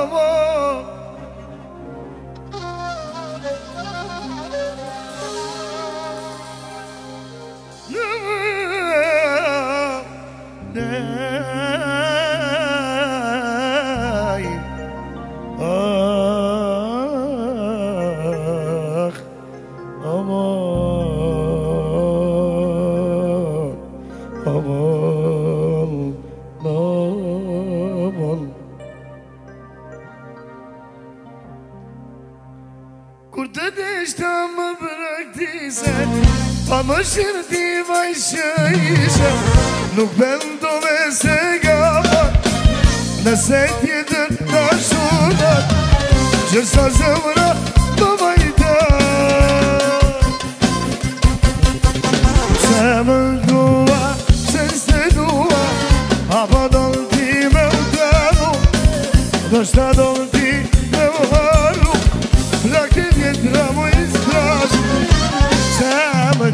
Yeah. Kur të deshtë të më përëk disën Pa më shirë t'i vaj shë i shë Nuk me ndo me se gafën Nëse t'i dërë në shurën Shërë sa zëmëra Do më i më ndua Shërë s'të ndua A po do t'i me u tëmu Do shtë do t'i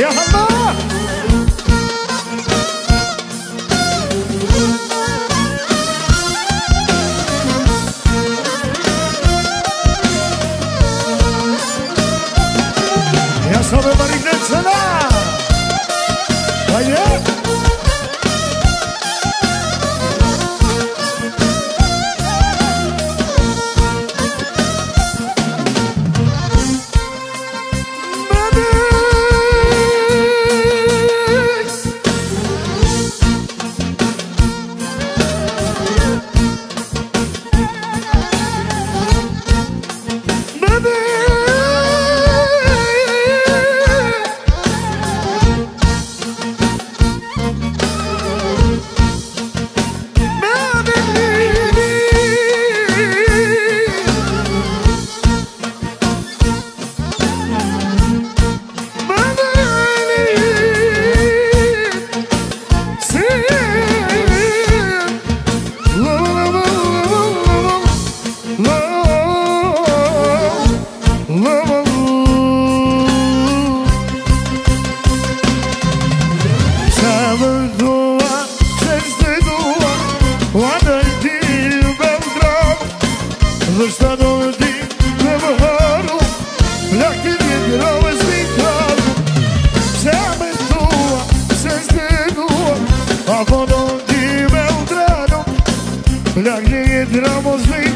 Yeah, hello. Salvador, Salvador, Wanda di Belgrado, Vestador di Beberro, Laki di Grau Esmitado, Salvador, Salvador, Avondon di já Laki di Grau Esmitado.